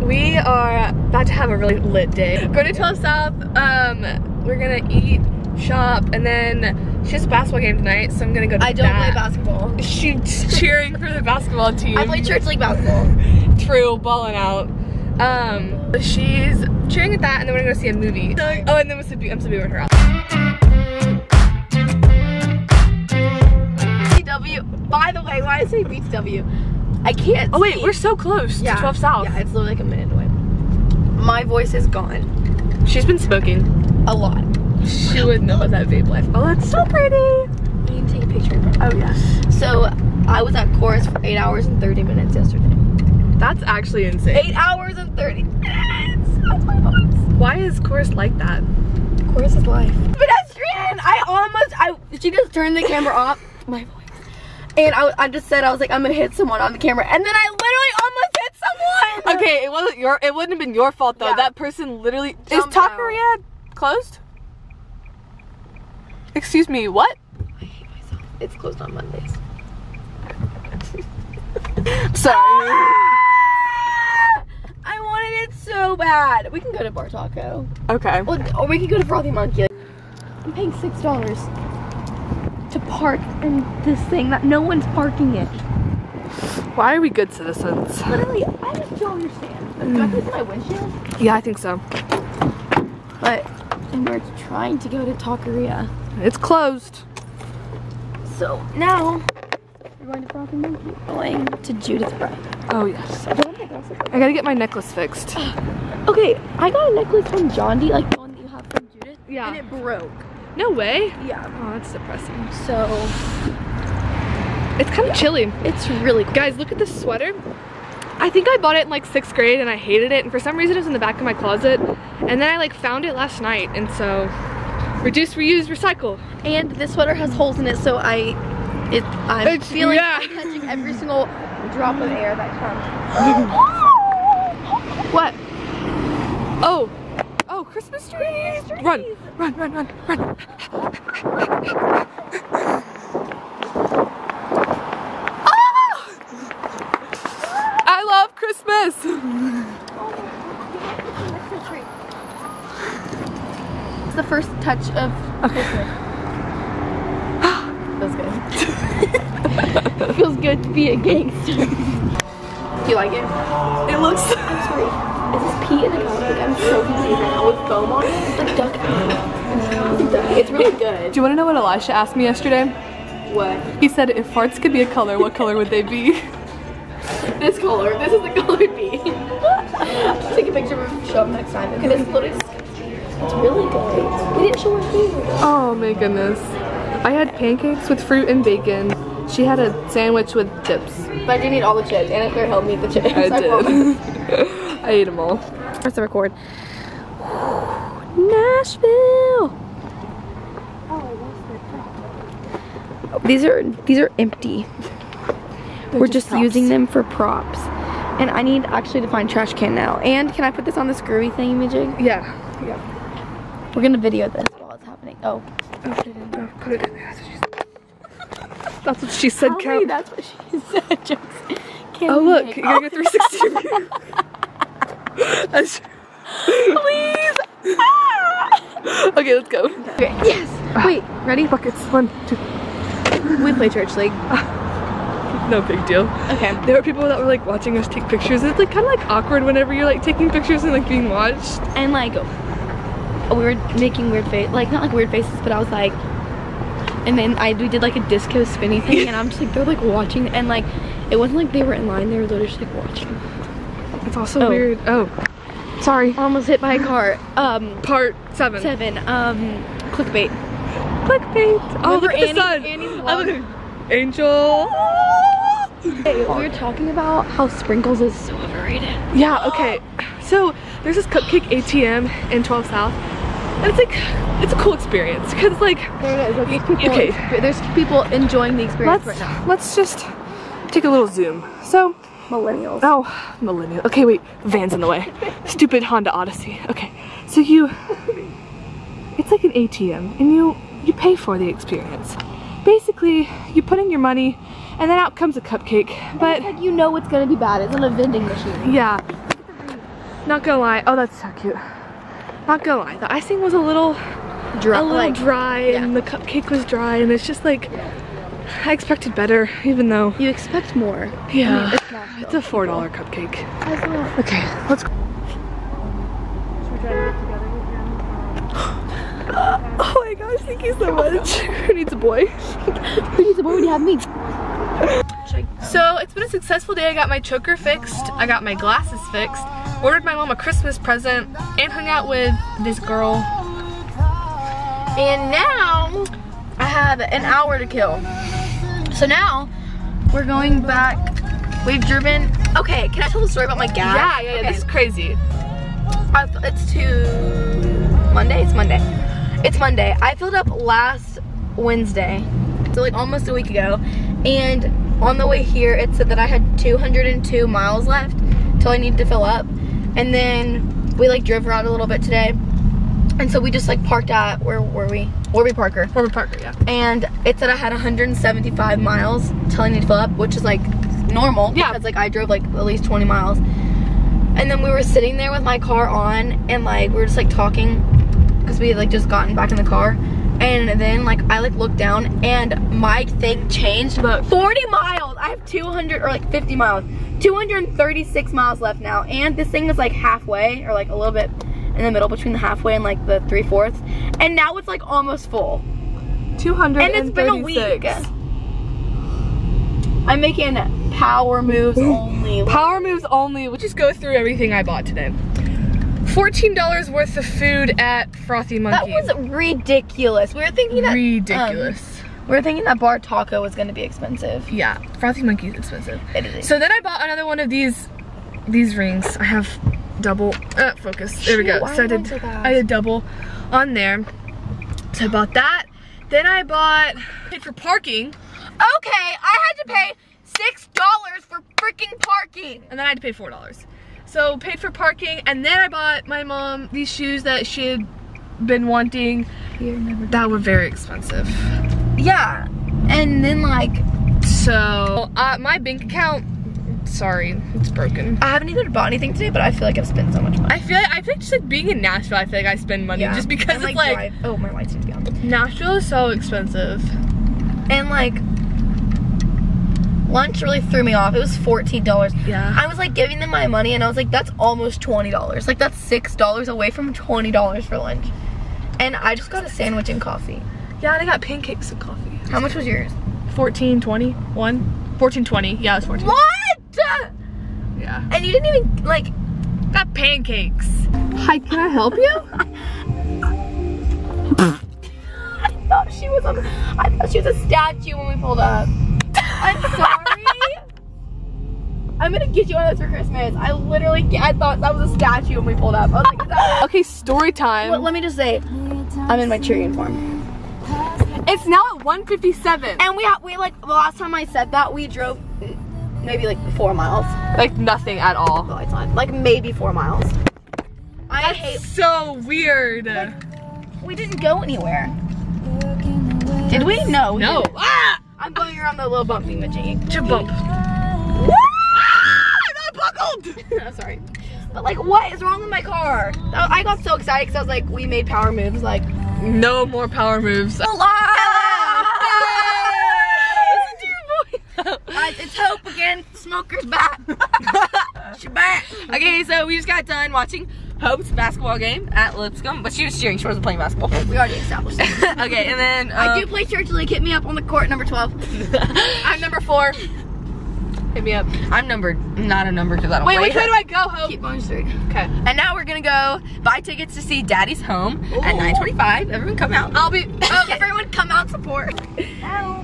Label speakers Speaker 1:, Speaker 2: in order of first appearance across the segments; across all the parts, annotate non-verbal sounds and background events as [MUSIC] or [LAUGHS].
Speaker 1: we are about to have a really lit day. Go to 12 South, um, we're gonna eat, shop, and then she has a basketball game tonight, so I'm gonna go to
Speaker 2: I don't
Speaker 1: that.
Speaker 2: play basketball.
Speaker 1: She's [LAUGHS] cheering for the basketball team.
Speaker 2: I play church league basketball.
Speaker 1: True, balling out. Um, she's cheering at that, and then we're gonna go see a movie. Oh, and then we're sleeping, I'm sleeping with her out.
Speaker 2: BTW. By the way, why I say BTW? I can't.
Speaker 1: Oh wait,
Speaker 2: see.
Speaker 1: we're so close to 12 South.
Speaker 2: Yeah, it's literally like a minute away. My voice is gone.
Speaker 1: She's been smoking.
Speaker 2: A lot.
Speaker 1: She would know about that vape life. Oh, that's so pretty.
Speaker 2: Need to take a picture.
Speaker 1: Oh yes.
Speaker 2: So I was at chorus for eight hours and 30 minutes yesterday.
Speaker 1: That's actually insane.
Speaker 2: Eight hours and 30 minutes. Oh my god.
Speaker 1: Why is chorus like that?
Speaker 2: Chorus is life. Pedestrian! I almost, I, she just turned the camera off. My voice. And I, I just said, I was like, I'm gonna hit someone on the camera. And then I literally almost hit someone!
Speaker 1: Okay, it wasn't your. It wouldn't have been your fault though.
Speaker 2: Yeah.
Speaker 1: That person literally
Speaker 2: Jumped
Speaker 1: is Taqueria closed. Excuse me. What?
Speaker 2: I hate myself. It's closed on Mondays. [LAUGHS]
Speaker 1: Sorry. Ah!
Speaker 2: I wanted it so bad. We can go to Bar Taco.
Speaker 1: okay.
Speaker 2: Well, or we can go to Frothy Monkey. I'm paying six dollars to park in this thing that no one's parking it.
Speaker 1: Why are we good citizens?
Speaker 2: Literally, I just don't understand. Mm. Do I have my windshield?
Speaker 1: Yeah, I think so.
Speaker 2: But and we're trying to go to Taqueria.
Speaker 1: It's closed.
Speaker 2: So now we're going to Frothy Monkey. Going to Judith Bright.
Speaker 1: Oh yes. I gotta get my necklace fixed.
Speaker 2: Okay, I got a necklace from John D, like the one that you have from Judith.
Speaker 1: Yeah.
Speaker 2: And it broke.
Speaker 1: No way.
Speaker 2: Yeah.
Speaker 1: Oh, that's depressing.
Speaker 2: So
Speaker 1: It's kind of chilly.
Speaker 2: it's really cool.
Speaker 1: Guys, look at this sweater. I think I bought it in like sixth grade and I hated it and for some reason it was in the back of my closet and then I like found it last night and so reduce, reuse, recycle.
Speaker 2: And this sweater has holes in it, so I, it, I'm
Speaker 1: It's-
Speaker 2: feeling
Speaker 1: yeah.
Speaker 2: I'm touching every single drop of air that comes. [GASPS]
Speaker 1: What? Oh. Oh, Christmas trees. Run, run, run, run, run. Ah! I love Christmas.
Speaker 2: It's the first touch of Christmas. Feels good. [LAUGHS] Feels good to be a gangster. Do you like it?
Speaker 1: It looks.
Speaker 2: Is this pee in a cup? Like I'm so confused now with foam on it. It's like duck pee. It's really good.
Speaker 1: Do you want to know what Elisha asked me yesterday?
Speaker 2: What?
Speaker 1: He said if farts could be a color, what color would they be? [LAUGHS]
Speaker 2: This color. This is the color it'd be. [LAUGHS] Take a picture of show them next time. Okay, this is literally It's really good. We didn't show our food.
Speaker 1: Oh my goodness. I had pancakes with fruit and bacon. She had a sandwich with chips.
Speaker 2: But I do eat all the chips. Anna Claire helped me with the chips.
Speaker 1: I [LAUGHS]
Speaker 2: promise.
Speaker 1: did. I ate them all.
Speaker 2: Press the record. Nashville. Oh, these are these are empty. We're
Speaker 1: just
Speaker 2: just using them for props. And I need actually to find trash can now. And can I put this on the screwy thingy majig?
Speaker 1: Yeah. Yeah.
Speaker 2: We're gonna video this while it's happening. Oh.
Speaker 1: Put it in there. Put it in there. That's what she said. That's what she said,
Speaker 2: Tell me
Speaker 1: Count.
Speaker 2: that's what she [LAUGHS] said. Jokes. Can
Speaker 1: Oh look, you're gonna get 360.
Speaker 2: Please. Ah!
Speaker 1: okay, let's go.
Speaker 2: Okay. Yes. Wait. Ready?
Speaker 1: Buckets. One, two.
Speaker 2: We play church league.
Speaker 1: No big deal.
Speaker 2: Okay.
Speaker 1: There were people that were like watching us take pictures. It's like kind of like awkward whenever you're like taking pictures and like being watched.
Speaker 2: and like we were making weird face like not like weird faces but i was like and then i we did like a disco spinny thing and i'm just like they're like watching and like it wasn't like they were in line they were literally just like watching
Speaker 1: It's also
Speaker 2: Oh.
Speaker 1: weird. Oh, sorry.
Speaker 2: almost hit by a car um
Speaker 1: Part seven.
Speaker 2: seven um clickbait
Speaker 1: Clickbait. Oh,
Speaker 2: Remember
Speaker 1: look at the
Speaker 2: Annie-
Speaker 1: sun.
Speaker 2: Annie's
Speaker 1: Oh,
Speaker 2: vlog?
Speaker 1: Angel.
Speaker 2: hey, we were talking about how sprinkles is so overrated
Speaker 1: Yeah, okay. So there's this cupcake ATM in 12 South. And it's like, it's a cool experience. Cause like,
Speaker 2: there it is okay, people,
Speaker 1: Okay.
Speaker 2: there's people enjoying the experience
Speaker 1: let's,
Speaker 2: right now
Speaker 1: let's just take a little zoom. So,
Speaker 2: millennials
Speaker 1: oh, millennials. Okay, wait, van's in the way. [LAUGHS] Stupid Honda Odyssey. Okay, so you, it's like an ATM and you, you pay for the experience. Basically, you put in your money and then out comes a cupcake. But
Speaker 2: like you know it's gonna be bad it's on a vending machine
Speaker 1: yeah, Not gonna lie. Oh, that's so cute. Not gonna lie. The icing was a little,
Speaker 2: Dry,
Speaker 1: a little
Speaker 2: like,
Speaker 1: dry, and the cupcake was dry, and it's just like I expected better, even though
Speaker 2: You expect more.
Speaker 1: yeah,
Speaker 2: it's not
Speaker 1: it's a four dollar cupcake. Okay, let's go. [GASPS] Oh my gosh, thank you so much. [LAUGHS] Who needs a boy? [LAUGHS]
Speaker 2: Who needs a boy when you have me?
Speaker 1: So it's been a successful day. I got my choker fixed. I got my glasses fixed. Ordered my mom a Christmas present and hung out with this girl.
Speaker 2: And now I have an hour to kill. So now we're going back. We've driven. Okay, can I tell the story about my gas?
Speaker 1: Yeah, yeah, yeah.
Speaker 2: Okay.
Speaker 1: This is crazy.
Speaker 2: I, it's to Monday. It's Monday. It's Monday. I filled up last Wednesday, so like almost a week ago, and on the way here it said that I had 202 miles left till I needed to fill up, and then we like drove around a little bit today, and so we just like parked at where were we? Warby Parker,
Speaker 1: Warby Parker, yeah.
Speaker 2: and it said I had 175 miles till I need to fill up, which is like normal
Speaker 1: Yeah.
Speaker 2: because like I drove like at least 20 miles. And then we were sitting there with my car on and like we were just like talking because we had like just gotten back in the car. And then like I like looked down and my thing changed but 40 miles. I have 200 or like 50 miles. 236 miles left now. And this thing is like halfway or like a little bit in the middle between the halfway and like the three fourths. And now it's like almost full.
Speaker 1: 236.
Speaker 2: And it's been a week. I'm making power moves only.
Speaker 1: Power moves only. We'll just go through everything I bought today. $14 worth of food at Frothy Monkey.
Speaker 2: That was ridiculous. We were thinking that um,
Speaker 1: ridiculous.
Speaker 2: we were thinking that bar taco was gonna be expensive.
Speaker 1: yeah, Frothy Monkey is expensive.
Speaker 2: It is.
Speaker 1: So then I bought another one of these these rings. I have double uh, focus. There we go. So I did
Speaker 2: mine so fast?
Speaker 1: I did double on there. So I bought that. Then I bought paid for parking,
Speaker 2: okay, I had to pay six dollars for freaking parking.
Speaker 1: and then I had to pay four dollars. So paid for parking, and then I bought my mom these shoes that she had been wanting. That were very expensive.
Speaker 2: Yeah, and then like
Speaker 1: So uh, my bank account, sorry, it's broken.
Speaker 2: I haven't even bought anything today, but I feel like I've spent so much money.
Speaker 1: I feel like, I feel like just like being in Nashville, I feel like I spend money
Speaker 2: Yeah.
Speaker 1: just because
Speaker 2: And,
Speaker 1: it's like
Speaker 2: drive- oh my lights need to be on.
Speaker 1: Nashville is so expensive.
Speaker 2: And like lunch really threw me off. It was fourteen dollars.
Speaker 1: Yeah.
Speaker 2: I was like giving them my money and I was like, that's almost twenty dollars. Like that's six dollars away from twenty dollars for lunch. And I just got a sandwich and coffee.
Speaker 1: Yeah, and I got pancakes and coffee.
Speaker 2: How much was yours?
Speaker 1: 14, 20, 1? 14, 20. Yeah, it was 14.
Speaker 2: What?
Speaker 1: Yeah.
Speaker 2: And you didn't even like
Speaker 1: Got pancakes. Hi, can I help you? [LAUGHS]
Speaker 2: I thought she was a I thought she was a statue when we pulled up. I'm sorry. I'm gonna get you one of those for Christmas. I literally I thought that was a statue when we pulled up. Like, [LAUGHS]
Speaker 1: Okay, story time.
Speaker 2: Well, let me just say, I'm in my cheer uniform.
Speaker 1: it's now at 157.
Speaker 2: And we we like the last time I said that we drove maybe like four miles.
Speaker 1: Like nothing at all.
Speaker 2: No, it's not. Like maybe four miles. I hate.
Speaker 1: So weird.
Speaker 2: We didn't go anywhere. Did we? No. we
Speaker 1: No. Ah!
Speaker 2: Going around the little bumpy majig.
Speaker 1: To bump.
Speaker 2: Ah!
Speaker 1: I'm not buckled. [LAUGHS]
Speaker 2: I'm sorry. But like, what is wrong with my car? I got so excited because I was like, we made power moves. Like,
Speaker 1: No more power moves. To.
Speaker 2: Guys, it's Hope again. Smoker's back. [LAUGHS] she back.
Speaker 3: Okay, so we just got done watching Hope's basketball game at Lipscomb, but she was cheering. She wasn't playing basketball.
Speaker 2: We already established that. [LAUGHS]
Speaker 3: okay, and then
Speaker 2: I
Speaker 3: um,
Speaker 2: do play church league. Hit me up on the court, number 12. [LAUGHS]
Speaker 1: I'm number four. Hit me up.
Speaker 3: I'm numbered, not a number because I don't
Speaker 1: Wait,
Speaker 3: play.
Speaker 1: which way do I go, Hope?
Speaker 2: Keep on straight.
Speaker 1: Okay.
Speaker 3: And now we're gonna go buy tickets to see Daddy's Home at 9:25. Everyone come out.
Speaker 1: I'll be.
Speaker 2: Oh, [LAUGHS] everyone come out support. Hold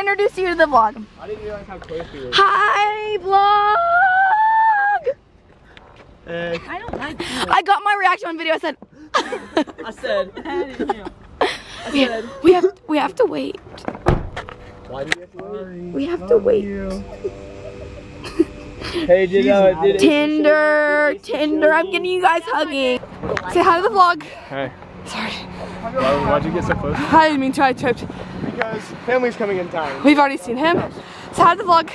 Speaker 2: on, I'm gonna introduce you to the vlog.
Speaker 4: I didn't realize how close we were.
Speaker 2: Hi, vlog.
Speaker 4: Uh,
Speaker 2: I got my reaction on video. I said, [LAUGHS]
Speaker 4: I said. [LAUGHS]
Speaker 2: we, we have we have to wait.
Speaker 4: Why do you have to wait?
Speaker 2: We have to wait. [LAUGHS]
Speaker 4: Hey, did uh, did
Speaker 2: Tinder, Tinder. I'm getting you guys hugging.
Speaker 1: Say hi to the vlog.
Speaker 4: Hey.
Speaker 1: Sorry.
Speaker 4: Why, why'd you get so close?
Speaker 1: I didn't mean to, I tripped.
Speaker 4: Because family's coming in town.
Speaker 1: We've already seen him. So how did the vlog?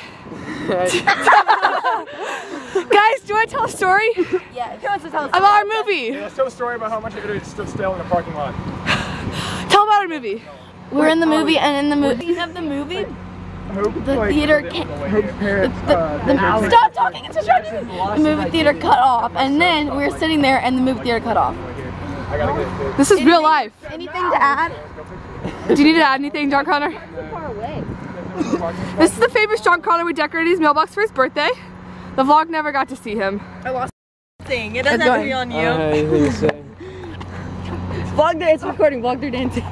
Speaker 1: [LAUGHS] Guys, do you want to tell a story
Speaker 2: Yeah. He wants to tell us.
Speaker 1: about our movie?
Speaker 4: Let's tell a story about how much of it stood still in the parking lot.
Speaker 1: Tell about our movie.
Speaker 2: We're in the movie, and in the movie of the movie, the theater ca-
Speaker 4: parents,
Speaker 2: the, uh, the, stop talking. It's distracting. The movie theater cut off, and then we were sitting there, and the movie theater cut off.
Speaker 4: I gotta get it.
Speaker 1: This is real life.
Speaker 2: Anything to add?
Speaker 1: Do you need to add anything, John Connor? This is the famous John Connor. We decorated his mailbox for his birthday. The vlog never got to see him.
Speaker 3: I lost thing. It doesn't have to be on you.
Speaker 4: anything. [LAUGHS]
Speaker 2: Vlog there. It's recording. Vlog there dancing. [LAUGHS]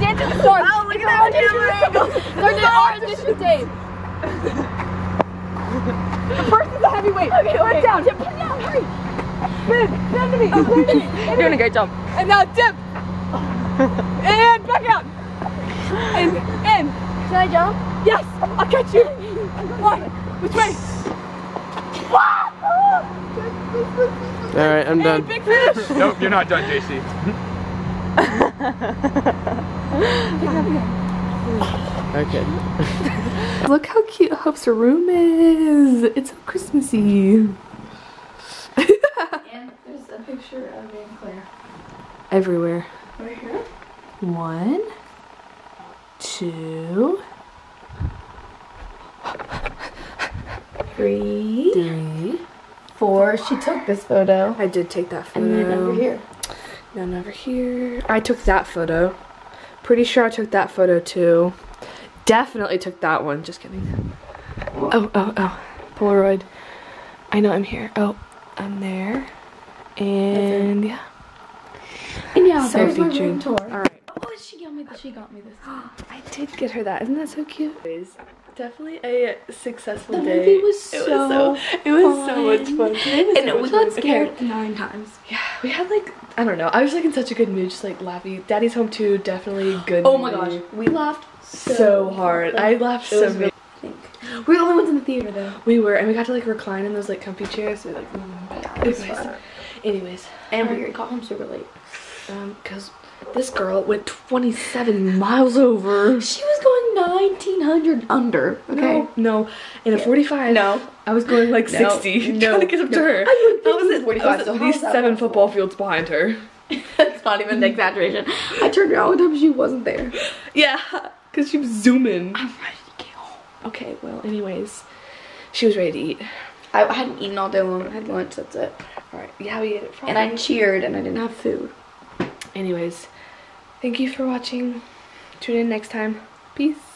Speaker 2: dancing song.
Speaker 3: Oh, look at that camera. [LAUGHS]
Speaker 2: There's an audition tape.
Speaker 1: First is a heavyweight. Okay, okay. down.
Speaker 2: Dip, Put it down. Hurry.
Speaker 1: Stand to me. Stand to me.
Speaker 3: You're doing a great job.
Speaker 1: And now dip. and back out. And in.
Speaker 2: Can I jump?
Speaker 1: Yes, I'll catch you. Why? Which way?
Speaker 4: Alright, I'm
Speaker 1: Hey, big fish.
Speaker 4: Nope, you're not done, JC. [LAUGHS] [LAUGHS] okay. [LAUGHS]
Speaker 1: Look how cute Hope's room is. It's so Christmassy. [LAUGHS]
Speaker 2: And there's a picture of Anna Claire.
Speaker 1: Everywhere.
Speaker 2: Right here.
Speaker 1: One, two,
Speaker 2: Three,
Speaker 1: three.
Speaker 2: four. She took this photo.
Speaker 1: I did take that photo.
Speaker 2: And then over here.
Speaker 1: None over here. I took that photo. Pretty sure I took that photo too. Definitely took that one. Just kidding. Oh, oh, oh. Polaroid. I know I'm here. Oh, I'm there. And yeah.
Speaker 2: And yeah, so there's my room tour.
Speaker 1: Alright.
Speaker 2: Oh, she got me. This. She got me this. [GASPS]
Speaker 1: I did get her that. Isn't that so cute? It definitely a successful
Speaker 2: The
Speaker 1: day.
Speaker 2: movie was
Speaker 1: it
Speaker 2: so
Speaker 1: was so it was so much
Speaker 2: fun.
Speaker 1: fun.
Speaker 2: And
Speaker 1: so
Speaker 2: we got scared
Speaker 1: Okay.
Speaker 2: nine times.
Speaker 1: Yeah, we had like I don't know. I was like in such a good mood, just like laughing. Daddy's home too. Definitely good.
Speaker 2: Oh my gosh, we laughed so,
Speaker 1: so hard. I laughed so.
Speaker 2: I think we're the only ones in the theater though.
Speaker 1: We were, and we got to like recline in those like comfy chairs. So, like, mm.
Speaker 2: it was
Speaker 1: anyways,
Speaker 2: fun.
Speaker 1: anyways,
Speaker 2: And we got home super late.
Speaker 1: um, because this girl went 27 miles over.
Speaker 2: She was going 1900 under. Okay.
Speaker 1: No, no, in a 45.
Speaker 2: No.
Speaker 1: I was going like
Speaker 2: No,
Speaker 1: 60.
Speaker 2: no,
Speaker 1: trying to get up to her.
Speaker 2: I
Speaker 1: I was
Speaker 2: 50,
Speaker 1: at,
Speaker 2: 45,
Speaker 1: I was at
Speaker 2: how
Speaker 1: least seven
Speaker 2: possible?
Speaker 1: football fields behind her. [LAUGHS]
Speaker 2: That's not even an exaggeration. I turned around one time she wasn't there. [LAUGHS]
Speaker 1: Yeah, because she was zooming.
Speaker 2: I'm ready to get home.
Speaker 1: Okay, well, anyways, she was ready to eat.
Speaker 2: I, I hadn't eaten all day long. I had lunch. That's it.
Speaker 1: All right, yeah, we ate it.
Speaker 2: And I cheered, and I didn't have food.
Speaker 1: Anyways, thank you for watching. Tune in next time. Peace.